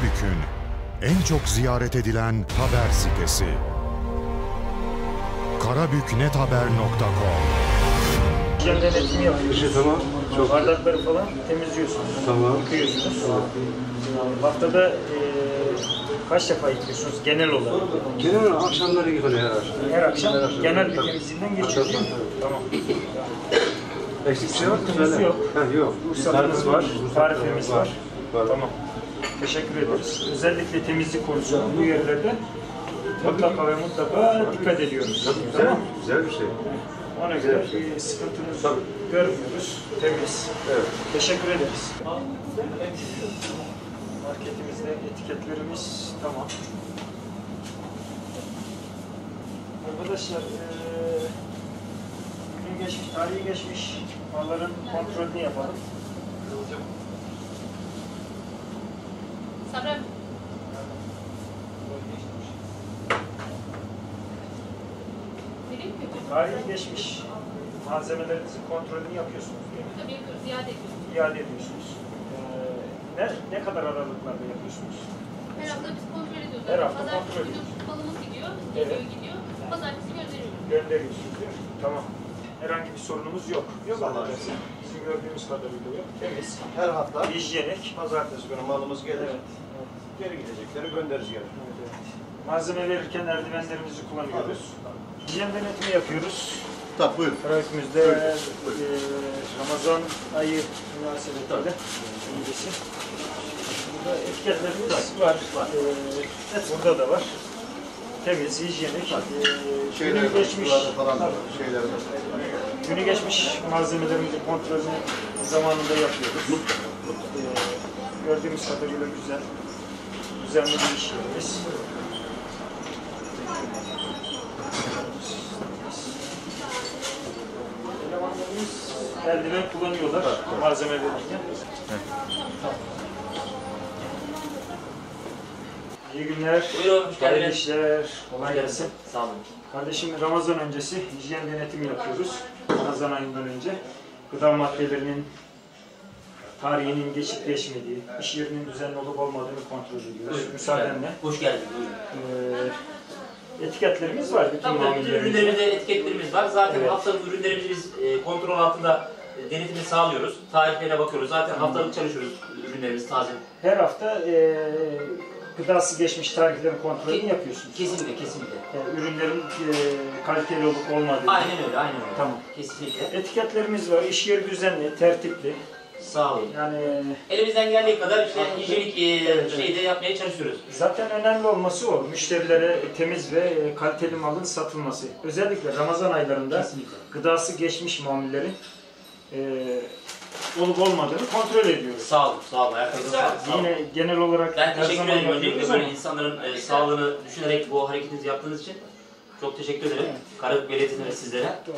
Karabük'ün en çok ziyaret edilen haber sitesi. karabüknethaber.com Hijyen denetimi yapıyorsunuz. İşte tamam. Çok Bardakları falan temizliyorsunuz. Tamam. Yıkıyorsunuz. Haftada eee, kaç defa yıkıyorsunuz genel olarak? genel akşamları yıkanıyor her akşam. Her akşam genel bir temizliğinden geçiyor değil mi? Tamam. Eksik şey? Sıkıntımız Söyle. yok. Ha, yok. Ruhsatımız var, tarifemiz var. Var. Tamam. Teşekkür ederiz. Özellikle temizlik konusunda bu yerlerde mutlaka ve mutlaka dikkat ediyoruz. Güzel, Tamam. güzel bir şey. Ona göre bir sıkıntımız Tabii. görmüyoruz. Temiz. Evet. Teşekkür ederiz. Evet. Marketimizde etiketlerimiz tamam. Arkadaşlar gün geçmiş, tarihi geçmiş malların kontrolünü yapalım. Sabra? Tarihi geçmiş malzemelerinizin kontrolünü yapıyorsunuz değil mi? Tabii yapıyoruz, ziyade ediyoruz. İade ediyorsunuz. Eee, ne, ne kadar aralıklarla yapıyorsunuz? Her hafta biz kontrol ediyoruz. Her hafta Pazartesi kontrol günü ediyoruz. balımız gidiyor, Evet. geliyor gidiyor. Pazartesi gönderiyoruz. Gönderiyorsunuz değil mi? Tamam. Herhangi bir sorunumuz yok. Yok arkadaşlar. Bizim gördüğümüz kadarıyla yok. Temiz. Her hafta Hijyenik. pazartesi günü malımız gelir. Evet. Geri gidecekleri göndeririz geri. Evet, evet. Malzeme verirken eldivenlerimizi kullanıyoruz. Hijyen denetimi yapıyoruz. Tabii buyur. Karabük'ümüzde eee, Ramazan ayı münasebetiyle öncesi. Burada etiketlerimiz var. Eee, burada da var. Temiz, hijyenik. Eee, Şeyler, günü geçmiş, falan Tabii. şeyler günü geçmiş malzemelerimizin kontrolünü zamanında yapıyoruz. Eee, gördüğümüz kadarıyla güzel, düzenli bir iş yerimiz. Eldiven kullanıyorlar malzeme verirken. İyi günler. Buyurun, hoş Hayırlı geldiniz. işler. Kolay gelsin. Sağ olun. Kardeşim Ramazan öncesi hijyen denetimi yapıyoruz. Ramazan ayından önce gıda maddelerinin tarihinin geçip geçmediği, iş yerinin düzenli olup olmadığını kontrol ediyoruz. Buyurun. Müsaadenle. Hoş geldiniz. Buyurun. Ee, etiketlerimiz var. Bütün Tabii bütün ürünlerimizde etiketlerimiz var. Zaten Evet. haftalık ürünlerimizi biz e, kontrol altında e, denetimini sağlıyoruz. Tarihlerine bakıyoruz. Zaten haftalık çalışıyoruz ürünlerimiz taze. Her hafta e, gıdası geçmiş tarihlerin kontrolünü yapıyorsunuz. Kesinlikle, kesinlikle. Yani ürünlerin e, kaliteli olup olmadığını. Aynen öyle, aynen öyle. Tamam. Kesinlikle. Etiketlerimiz var. İş yeri düzenli, tertipli. Sağ olun. Yani Elimizden geldiği kadar işte hijyenik e, Evet, şeyi de yapmaya çalışıyoruz. Zaten önemli olması o. Müşterilere temiz ve e, kaliteli malın satılması. Özellikle Ramazan aylarında Kesinlikle. gıdası geçmiş mamullerin e, olup olmadığını kontrol ediyoruz. Sağ olun, sağ olun. Ayaklarınıza sağlık. Sağ olun. Yine genel olarak Ben her teşekkür zaman ederim. Öncelikle böyle insanların e, sağlığını düşünerek bu hareketinizi yaptığınız için çok teşekkür ederim. Karabük Belediyesi'ne ve sizlere. Doğru.